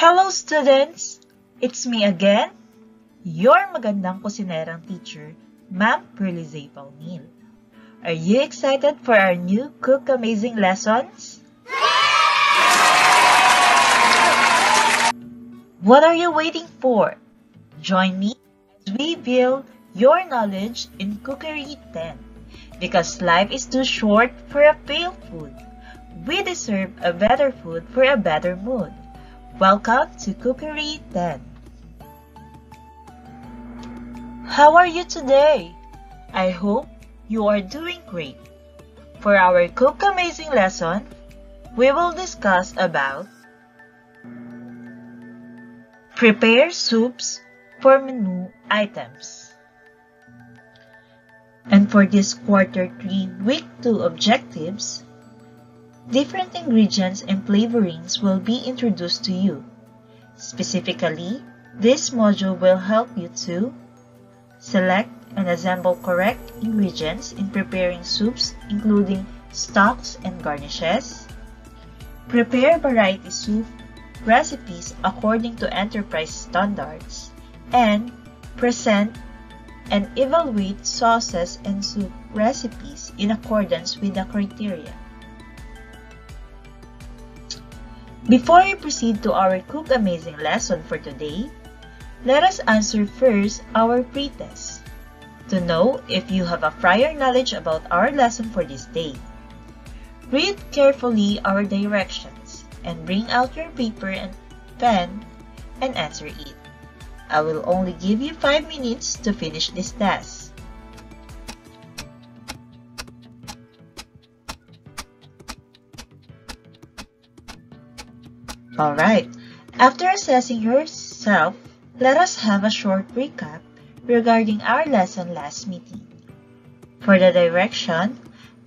Hello students! It's me again, your magandang kusinerang teacher, Ma'am Perlize Paunil. Are you excited for our new Cook Amazing lessons? What are you waiting for? Join me as we build your knowledge in Cookery 10 because life is too short for a pale food. We deserve a better food for a better mood. Welcome to Cookery 10. How are you today? I hope you are doing great. For our Cook Amazing lesson, we will discuss about Prepare soups for menu items. And for this quarter 3 week 2 objectives, different ingredients and flavorings will be introduced to you. Specifically, this module will help you to select and assemble correct ingredients in preparing soups including stocks and garnishes, prepare variety soup recipes according to enterprise standards, and present and evaluate sauces and soup recipes in accordance with the criteria. Before we proceed to our Cook Amazing lesson for today, let us answer first our pretest to know if you have a prior knowledge about our lesson for this day. Read carefully our directions and bring out your paper and pen and answer it. I will only give you 5 minutes to finish this task. Alright, after assessing yourself, let us have a short recap regarding our lesson last meeting. For the direction,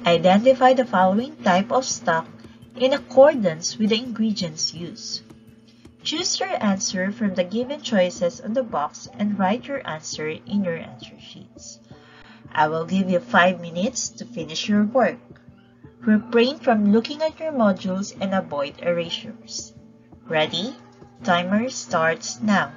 identify the following type of stock in accordance with the ingredients used. Choose your answer from the given choices on the box and write your answer in your answer sheets. I will give you 5 minutes to finish your work. Refrain from looking at your modules and avoid erasures. Ready? Timer starts now.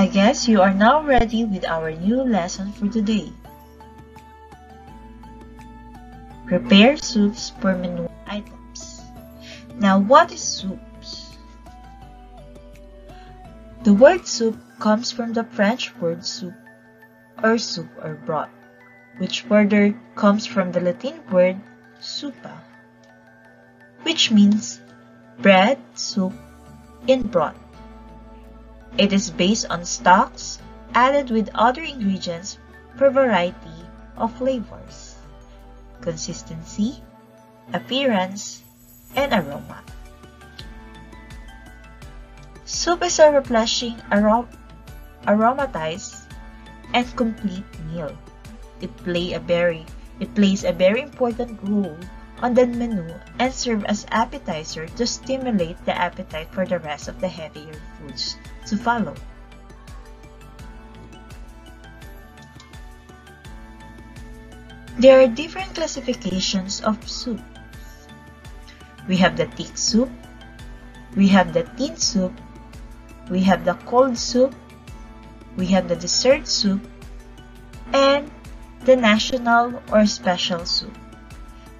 I guess you are now ready with our new lesson for today. Prepare soups for menu items. Now what is soups? The word soup comes from the French word soup or soup or broth, which further comes from the Latin word soupa, which means bread soup in broth. It is based on stocks added with other ingredients for variety of flavors, consistency, appearance, and aroma. Soup is a refreshing, arom aromatized, and complete meal. It play a very it plays a very important role on the menu and serve as appetizer to stimulate the appetite for the rest of the heavier foods to follow. There are different classifications of soups. We have the thick soup, we have the thin soup, we have the cold soup, we have the dessert soup, and the national or special soup.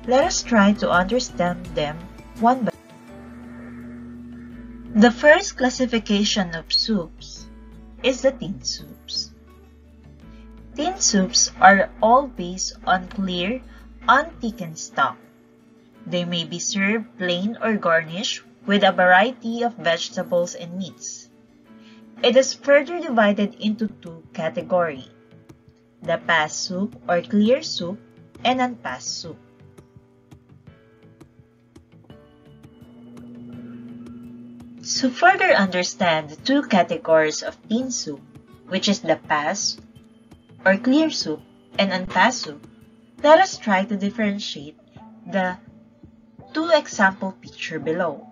Let us try to understand them one by one. The first classification of soups is the thin soups. Thin soups are all based on clear, unthickened stock. They may be served plain or garnished with a variety of vegetables and meats. It is further divided into two categories, the pass soup or clear soup and unpassed soup. To further understand the two categories of thin soup, which is the pass or clear soup and unpassed soup, let us try to differentiate the two example picture below.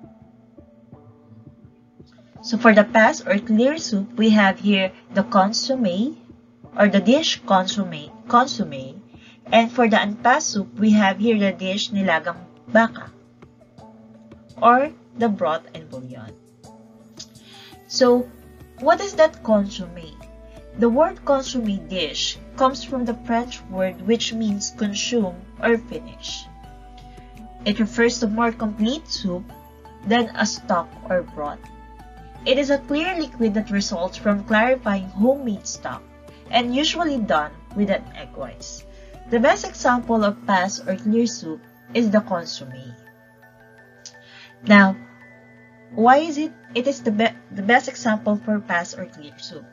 So for the pass or clear soup, we have here the consomme or the dish consomme, consomme. And for the unpass soup, we have here the dish nilagang baka or the broth and bouillon. So, what is that consomme? The word consomme dish comes from the French word which means consume or finish. It refers to more complete soup than a stock or broth. It is a clear liquid that results from clarifying homemade stock and usually done with an egg whites. The best example of pass or clear soup is the consomme. Now, why is it it is the, be the best example for pass or clear soup?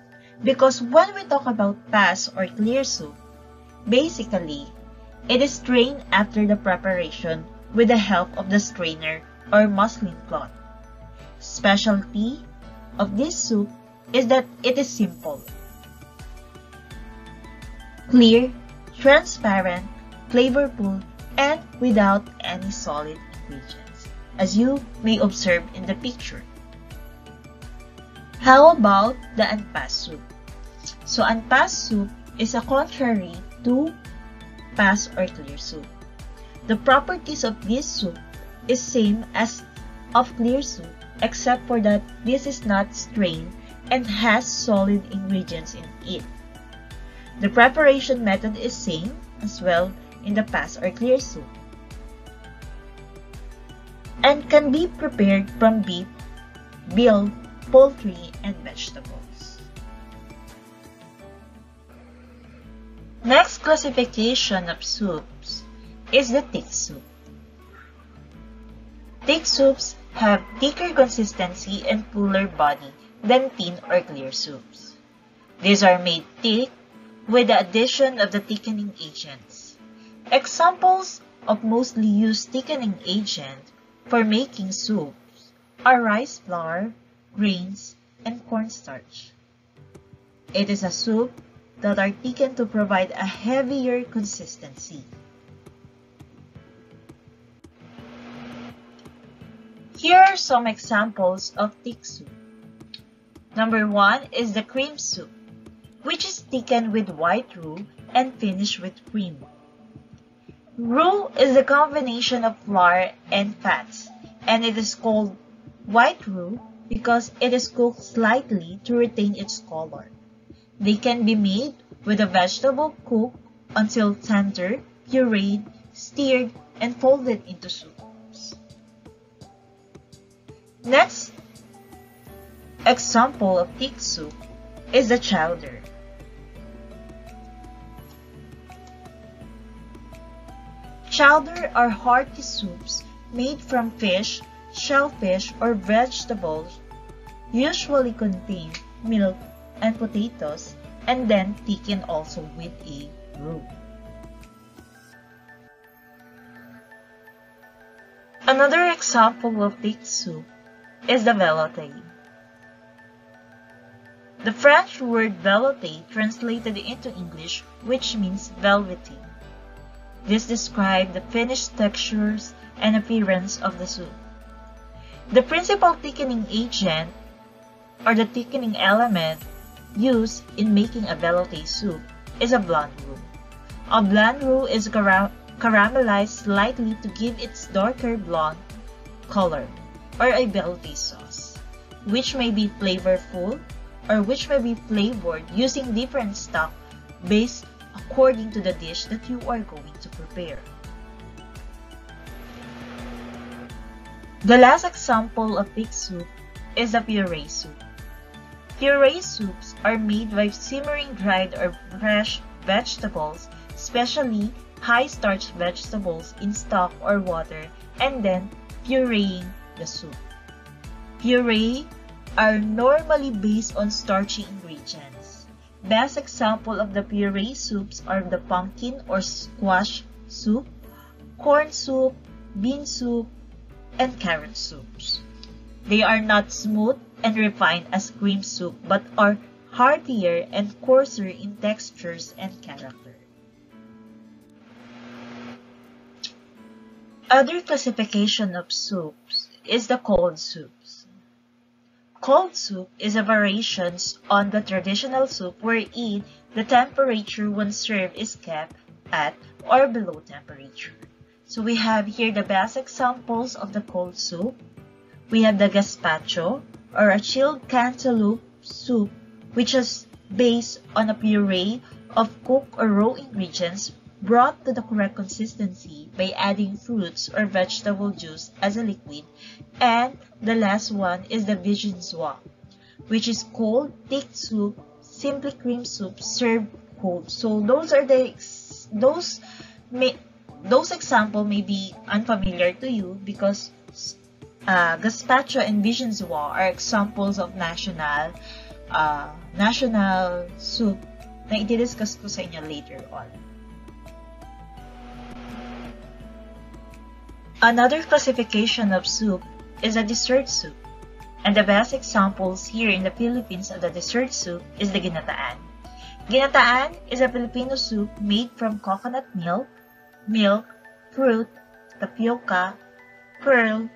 Because when we talk about pass or clear soup, basically, it is strained after the preparation with the help of the strainer or muslin cloth. Specialty of this soup is that it is simple, clear, transparent, flavorful, and without any solid ingredients, as you may observe in the picture. How about the unpass soup? So unpass soup is a contrary to pass or clear soup. The properties of this soup is same as of clear soup except for that this is not strained and has solid ingredients in it. The preparation method is same as well in the pass or clear soup and can be prepared from beef, veal, poultry, and vegetables. Next classification of soups is the thick soup. Thick soups have thicker consistency and fuller body than thin or clear soups. These are made thick with the addition of the thickening agents. Examples of mostly used thickening agent for making soups are rice flour, grains, and cornstarch. It is a soup that are thickened to provide a heavier consistency. Here are some examples of thick soup. Number one is the cream soup, which is thickened with white roux and finished with cream. Roux is a combination of flour and fats, and it is called white roux because it is cooked slightly to retain its color. They can be made with a vegetable cooked until tender, pureed, stirred, and folded into soups. Next example of thick soup is the chowder. Chowder are hearty soups made from fish, shellfish, or vegetables, usually contain milk and potatoes, and then thickened also with a roux. Another example of thick soup is the velouté. The French word velouté translated into English which means velvety. This describes the finished textures and appearance of the soup. The principal thickening agent or the thickening element used in making a velouté soup is a blanc roux. A blanc roux is cara caramelized slightly to give its darker blonde color or a velouté sauce, which may be flavorful or which may be flavored using different stock based according to the dish that you are going to prepare. The last example of thick soup is the puree soup. Puree soups are made by simmering dried or fresh vegetables, especially high-starch vegetables in stock or water, and then pureeing the soup. Puree are normally based on starchy ingredients. Best example of the puree soups are the pumpkin or squash soup, corn soup, bean soup, and carrot soups. They are not smooth and refined as cream soup but are heartier and coarser in textures and character. Other classification of soups is the cold soups. Cold soup is a variation on the traditional soup wherein the temperature when served is kept at or below temperature. So we have here the best examples of the cold soup. We have the gazpacho or a chilled cantaloupe soup which is based on a puree of cooked or raw ingredients brought to the correct consistency by adding fruits or vegetable juice as a liquid. And the last one is the vichyssoise, which is cold, thick soup, simply cream soup served cold. So those are the those may those example may be unfamiliar to you because uh, gazpacho and vichyssoise are examples of national uh, national soup na i-discuss ko sa inyo later on. Another classification of soup is a dessert soup. And the best examples here in the Philippines of the dessert soup is the ginataan. Ginataan is a Filipino soup made from coconut milk, milk, fruit, tapioca, pearl,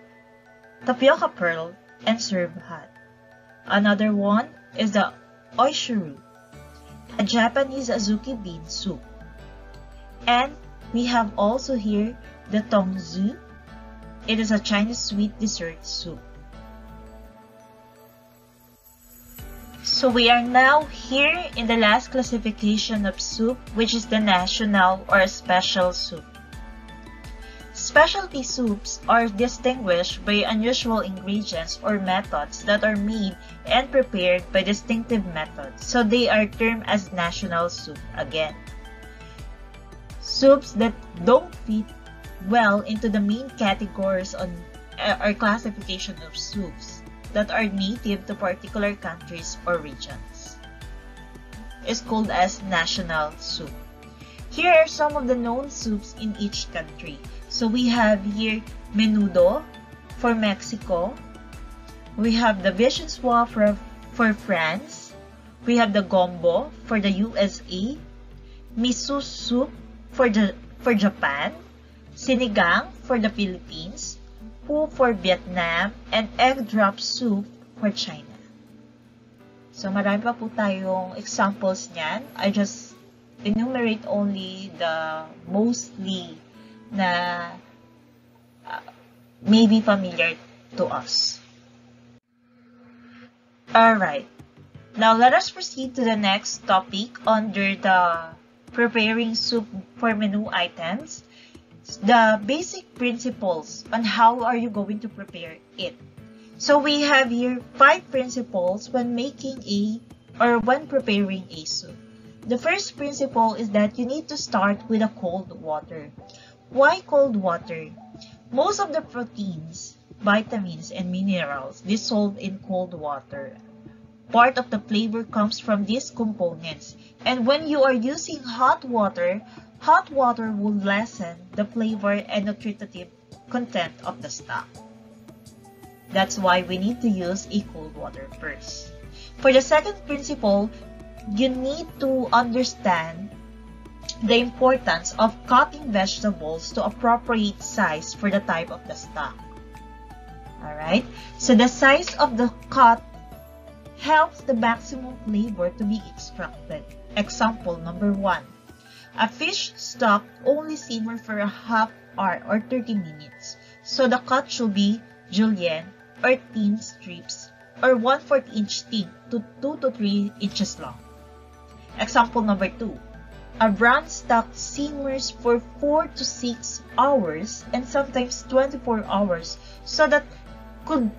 tapioca pearl, and served hot. Another one is the oishiru, a Japanese azuki bean soup. And we have also here the tong sui. It is a Chinese sweet dessert soup. So we are now here in the last classification of soup, which is the national or special soup. Specialty soups are distinguished by unusual ingredients or methods that are made and prepared by distinctive methods, so they are termed as national soup again. Soups that don't fit well into the main categories on uh, or classification of soups that are native to particular countries or regions is called as national soup. Here are some of the known soups in each country. So we have here menudo for Mexico. We have the vichyssoise for, for France. We have the gumbo for the USA. Miso soup for the for Japan. Sinigang for the Philippines. Pho for Vietnam. And egg drop soup for China. So marami pa po tayong examples niyan. I just enumerate only the mostly na uh, may familiar to us. Alright, now let us proceed to the next topic under the preparing soup for menu items. The basic principles on how are you going to prepare it. So we have here five principles when making a or when preparing a soup. The first principle is that you need to start with a cold water. Why cold water? Most of the proteins, vitamins, and minerals dissolve in cold water. Part of the flavor comes from these components. And when you are using hot water, hot water will lessen the flavor and nutritive content of the stock. That's why we need to use a cold water first. For the second principle, you need to understand the importance of cutting vegetables to appropriate size for the type of the stock. Alright, so the size of the cut helps the maximum flavor to be extracted. Example number one. A fish stock only simmer for a half hour or 30 minutes, so the cut should be julienne or thin strips or 1 4 inch thick to 2 to 3 inches long. Example number 2. A brown stock simmers for 4 to 6 hours and sometimes 24 hours so that could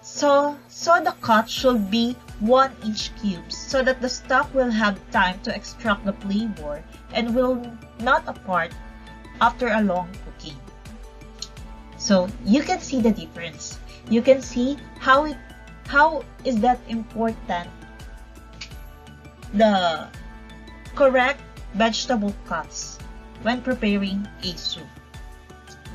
so so the cut should be 1 inch cubes so that the stock will have time to extract the flavor and will not apart after a long cooking. So you can see the difference. You can see how it how is that important the correct vegetable cuts when preparing a soup.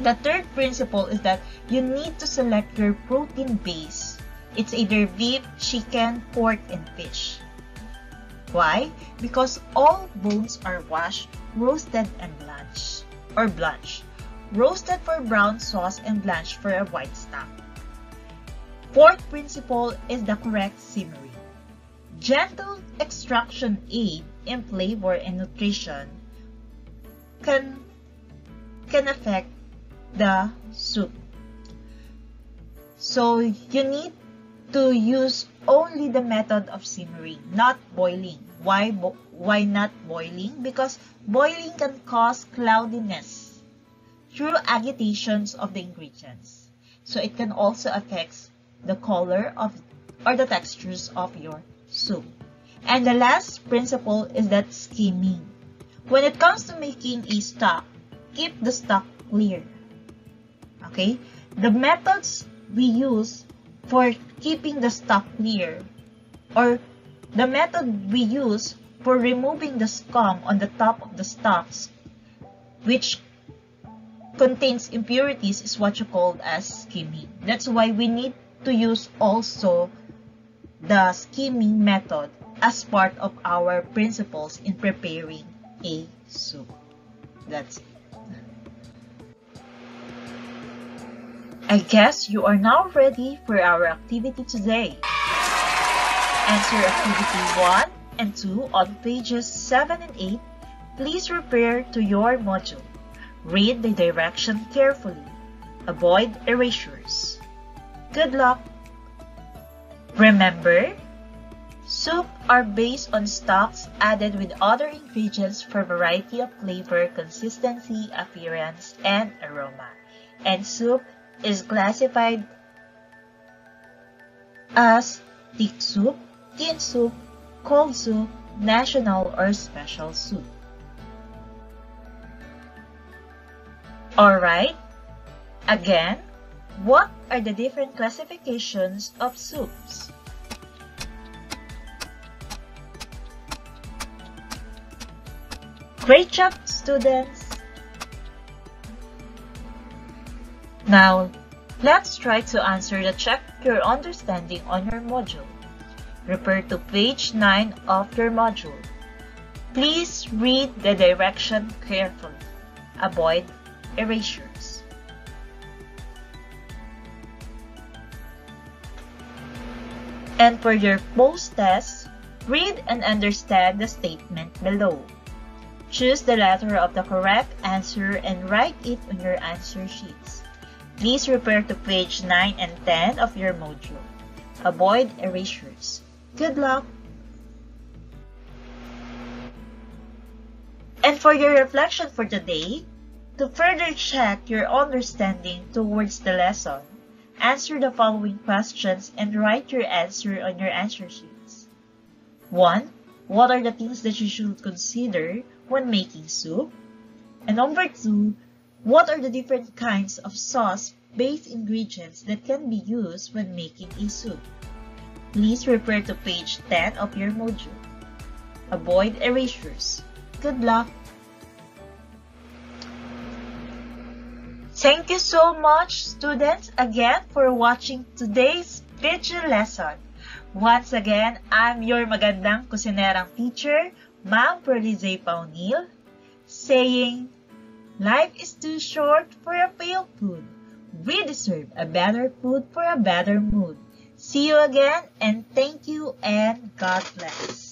The third principle is that you need to select your protein base. It's either beef, chicken, pork, and fish. Why? Because all bones are washed, roasted, and blanched, or blanched. Roasted for brown sauce and blanched for a white stock. Fourth principle is the correct simmering. Gentle extraction aid in flavor and nutrition can, can affect the soup. So you need to use only the method of simmering, not boiling. Why, bo why not boiling? Because boiling can cause cloudiness through agitations of the ingredients. So it can also affect the color of or the textures of your soup. And the last principle is that skimming. When it comes to making a stock, keep the stock clear. Okay? The methods we use for keeping the stock clear or the method we use for removing the scum on the top of the stocks which contains impurities is what you call as skimming. That's why we need to use also the skimming method as part of our principles in preparing a soup. That's it. I guess you are now ready for our activity today. Answer activity 1 and 2 on pages 7 and 8. Please refer to your module. Read the direction carefully. Avoid erasures. Good luck! Remember, soup are based on stocks added with other ingredients for variety of flavor, consistency, appearance, and aroma. And soup is classified as thick soup, thin soup, cold soup, national or special soup. Alright, again, what are the different classifications of soups? Great job, students! Now, let's try to answer the check your understanding on your module. Refer to page 9 of your module. Please read the direction carefully. Avoid erasures. And for your post-test, read and understand the statement below. Choose the letter of the correct answer and write it on your answer sheets. Please refer to page 9 and 10 of your module. Avoid erasures. Good luck! And for your reflection for the day, to further check your understanding towards the lesson, answer the following questions and write your answer on your answer sheets. 1. What are the things that you should consider when making soup? And number 2. What are the different kinds of sauce-based ingredients that can be used when making a soup? Please refer to page 10 of your module. Avoid erasures. Good luck! Thank you so much, students, again for watching today's video lesson. Once again, I'm your magandang kusinerang teacher, Ma'am Perlize Paunil, saying, Life is too short for a pale food. We deserve a better food for a better mood. See you again and thank you and God bless.